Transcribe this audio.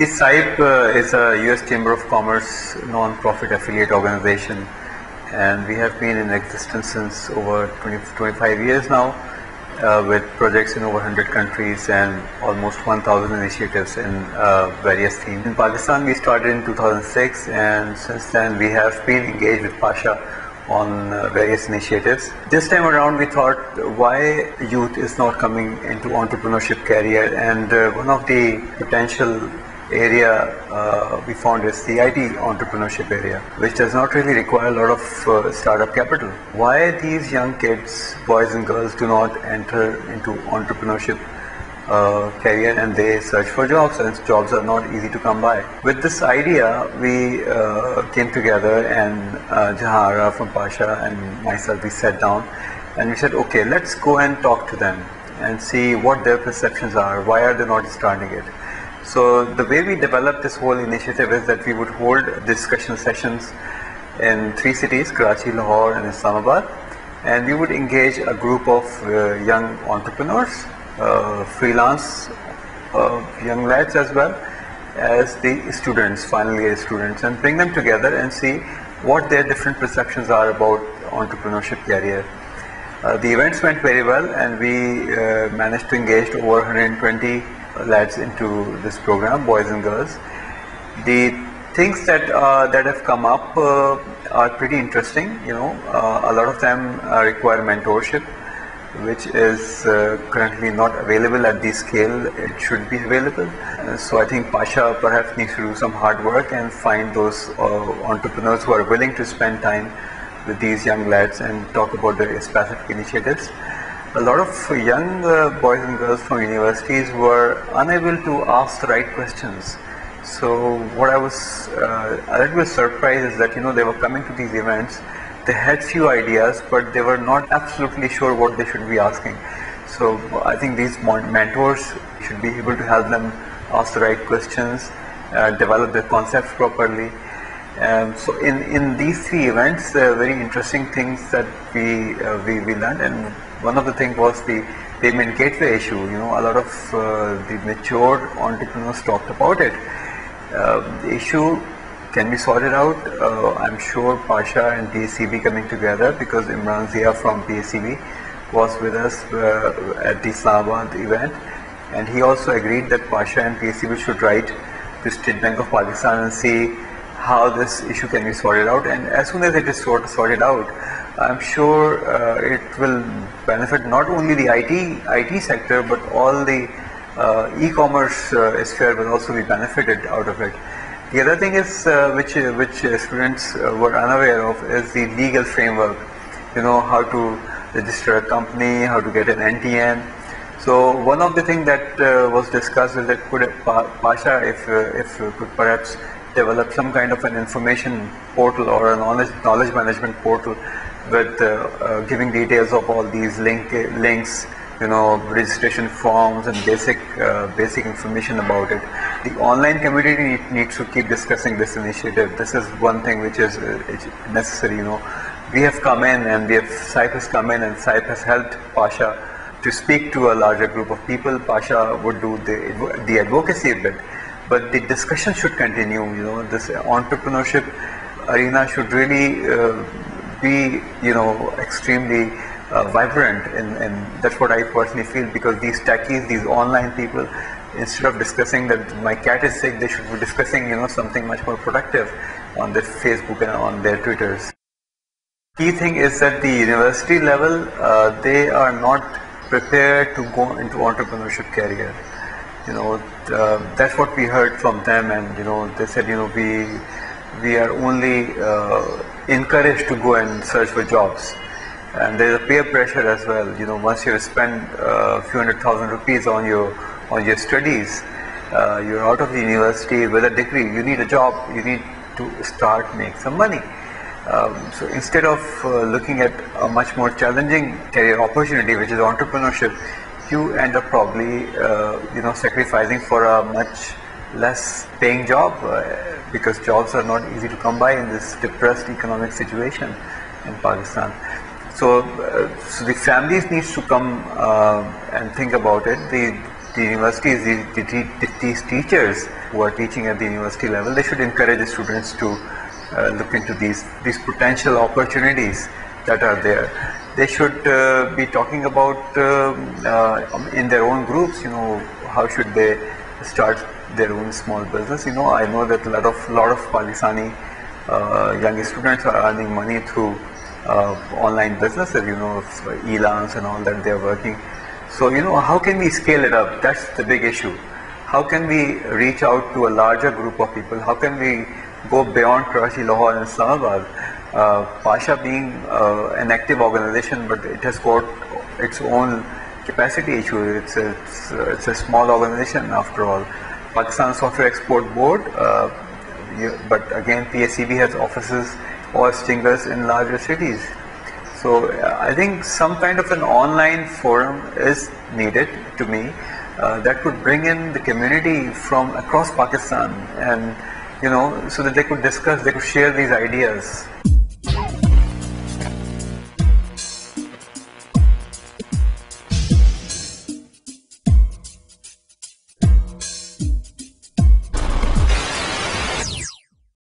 The CIPE uh, is a US Chamber of Commerce non-profit affiliate organization and we have been in existence since over 20, 25 years now uh, with projects in over 100 countries and almost 1,000 initiatives in uh, various themes. In Pakistan we started in 2006 and since then we have been engaged with Pasha on uh, various initiatives. This time around we thought why youth is not coming into entrepreneurship career and uh, one of the potential area uh, we found is the IT entrepreneurship area, which does not really require a lot of uh, startup capital. Why these young kids, boys and girls, do not enter into entrepreneurship uh, career and they search for jobs and jobs are not easy to come by. With this idea, we uh, came together and uh, Jehan Ara from Pasha and myself, we sat down and we said, okay, let's go and talk to them and see what their perceptions are, why are they not starting it. So the way we developed this whole initiative is that we would hold discussion sessions in three cities, Karachi, Lahore and Islamabad and we would engage a group of uh, young entrepreneurs, uh, freelance uh, young lads as well as the students, final year students and bring them together and see what their different perceptions are about entrepreneurship career. Uh, the events went very well and we uh, managed to engage over 120 lads into this program, boys and girls. The things that uh, that have come up uh, are pretty interesting. You know, uh, a lot of them require mentorship, which is currently not available at the scale it should be available. So I think Pasha perhaps needs to do some hard work and find those entrepreneurs who are willing to spend time with these young lads and talk about their specific initiatives a lot of young uh, boys and girls from universities were unable to ask the right questions. So what I was uh, a little bit surprised is that you know they were coming to these events, they had few ideas, but they were not absolutely sure what they should be asking. So I think these mentors should be able to help them ask the right questions, uh, develop their concepts properly. Um, so in, in these three events, uh, very interesting things that we, uh, we, we learned and one of the things was the payment gateway issue. You know, a lot of uh, the matured entrepreneurs talked about it. Uh, the issue can be sorted out. Uh, I'm sure Pasha and PSEB coming together because Imran Zia from PSEB was with us uh, at the Islamabad event and he also agreed that Pasha and PSEB should write to State Bank of Pakistan and see how this issue can be sorted out and as soon as it is sort sorted out I'm sure uh, it will benefit not only the IT IT sector but all the uh, e-commerce uh, sphere will also be benefited out of it. The other thing is uh, which which students uh, were unaware of is the legal framework. You know how to register a company, how to get an NTN. So one of the things that uh, was discussed is that could Pasha, if if could perhaps develop some kind of an information portal or a knowledge knowledge management portal with uh, uh, giving details of all these link links you know registration forms and basic uh, basic information about it. The online community needs to keep discussing this initiative. This is one thing which is necessary you know. We have come in and we have has come in and has helped Pasha to speak to a larger group of people. Pasha would do the, the advocacy bit, but the discussion should continue. You know, this entrepreneurship arena should really uh, be, you know, extremely uh, vibrant and, and that's what I personally feel because these techies, these online people, instead of discussing that my cat is sick, they should be discussing, you know, something much more productive on their Facebook and on their Twitters. Key thing is that the university level, uh, they are not prepared to go into entrepreneurship career. You know, uh, that's what we heard from them and, you know, they said, you know, we, we are only uh, encouraged to go and search for jobs. And there's a peer pressure as well. You know, once you spend a few hundred thousand rupees on your on your studies, uh, you're out of the university with a degree. You need a job. You need to start make some money. Um, so instead of uh, looking at a much more challenging career opportunity, which is entrepreneurship, you end up probably uh, you know sacrificing for a much less paying job uh, because jobs are not easy to come by in this depressed economic situation in Pakistan. So, uh, so the families needs to come uh, and think about it. The, the universities, the, the, these teachers who are teaching at the university level, they should encourage the students to uh, look into these these potential opportunities that are there. They should uh, be talking about um, uh, in their own groups. You know, how should they start their own small business? You know, I know that a lot of lot of Pakistani uh, young students are earning money through uh, online businesses. You know, Elance and all that they are working. So you know, how can we scale it up? That's the big issue. How can we reach out to a larger group of people? How can we go beyond Karachi, Lahore, and Islamabad? Uh, Pasha being uh, an active organization, but it has got its own capacity issue. It's a, it's, a, it's a small organization after all. Pakistan Software Export Board, uh, you, but again PSEB has offices or stingers in larger cities. So uh, I think some kind of an online forum is needed to me uh, that could bring in the community from across Pakistan and you know so that they could discuss, they could share these ideas.